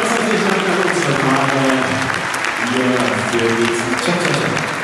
Konstantin Žerka, Luce Máje, je v Čau, čau, čau.